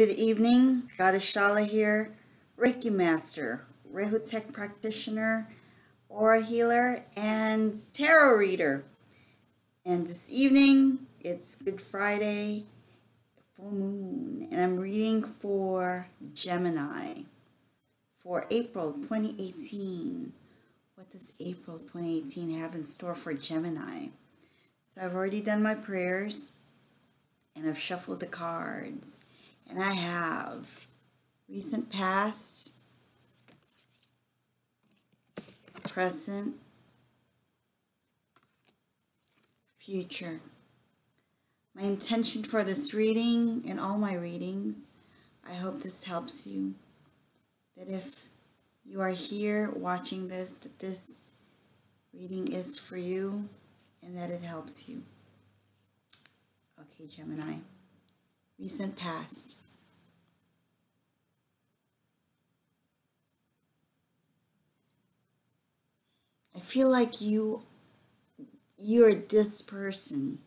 good evening. Goddess Shalla here, Reiki Master, Rehutek Practitioner, Aura Healer, and Tarot Reader. And this evening, it's Good Friday, full moon, and I'm reading for Gemini for April 2018. What does April 2018 have in store for Gemini? So I've already done my prayers and I've shuffled the cards and I have recent past, present, future. My intention for this reading and all my readings, I hope this helps you. That if you are here watching this, that this reading is for you and that it helps you. Okay, Gemini recent past. I feel like you you're this person.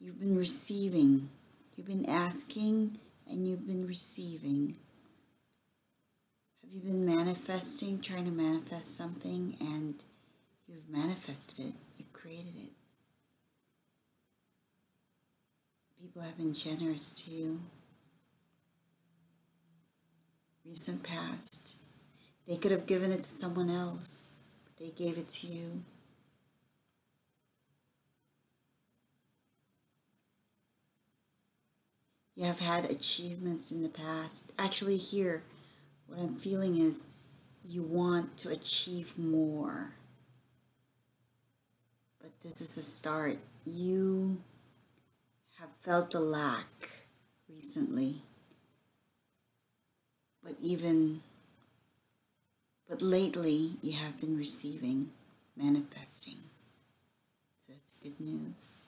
You've been receiving. You've been asking and you've been receiving. Have you been manifesting, trying to manifest something and you've manifested it, you've created it? People have been generous to you. Recent past. They could have given it to someone else, but they gave it to you. You have had achievements in the past. Actually, here, what I'm feeling is you want to achieve more. But this is the start. You have felt the lack recently. But even, but lately you have been receiving, manifesting. So that's good news.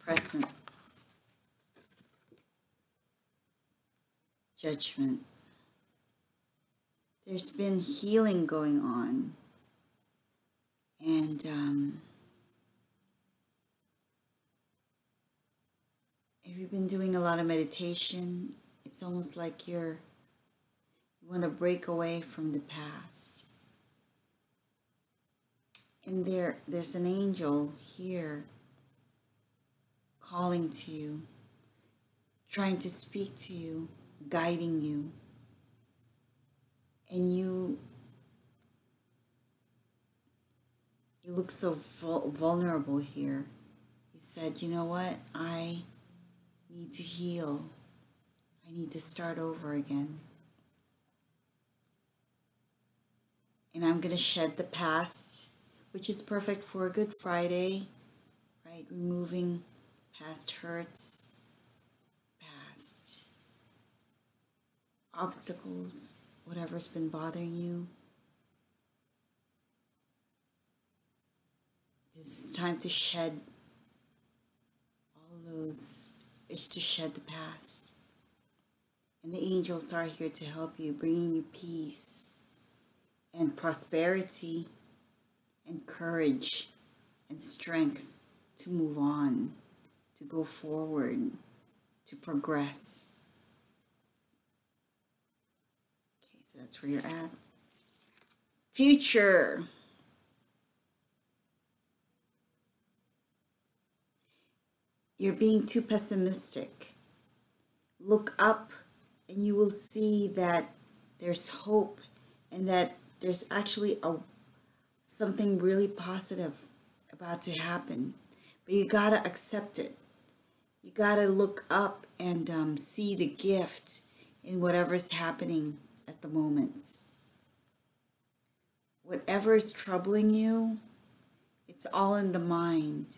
Present. Judgment. There's been healing going on and um, if you've been doing a lot of meditation, it's almost like you're you want to break away from the past. And there there's an angel here calling to you, trying to speak to you, guiding you. And you You look so vulnerable here. You said, you know what? I need to heal. I need to start over again. And I'm going to shed the past, which is perfect for a Good Friday, right? Removing past hurts, past obstacles, whatever's been bothering you. It's time to shed all those, it's to shed the past. And the angels are here to help you, bringing you peace and prosperity and courage and strength to move on, to go forward, to progress. Okay, so that's where you're at. Future. You're being too pessimistic. Look up and you will see that there's hope and that there's actually a something really positive about to happen. But you got to accept it. You got to look up and um, see the gift in whatever's happening at the moment. Whatever is troubling you, it's all in the mind.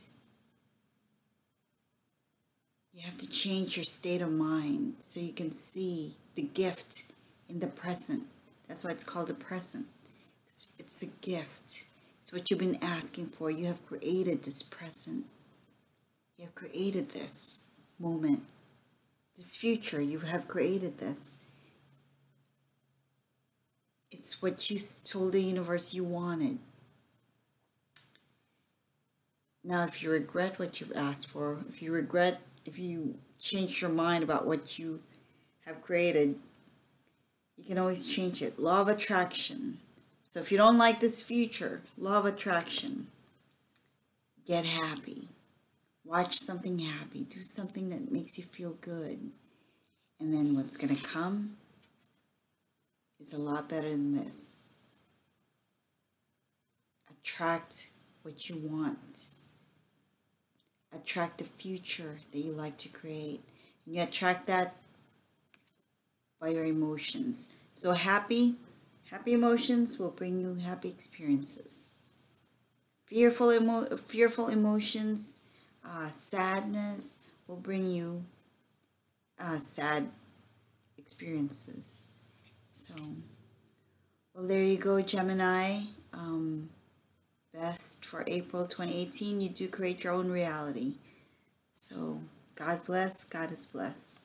You have to change your state of mind so you can see the gift in the present. That's why it's called a present. It's, it's a gift. It's what you've been asking for. You have created this present. You have created this moment, this future. You have created this. It's what you told the universe you wanted. Now, if you regret what you've asked for, if you regret, if you change your mind about what you have created, you can always change it. Law of attraction. So if you don't like this future, law of attraction, get happy. Watch something happy. Do something that makes you feel good. And then what's going to come is a lot better than this. Attract what you want. Attract the future that you like to create. And you attract that by your emotions. So happy, happy emotions will bring you happy experiences. Fearful, emo- fearful emotions, uh, sadness will bring you uh, sad experiences. So, well, there you go, Gemini. Um, best for April 2018. You do create your own reality. So, God bless. God is blessed.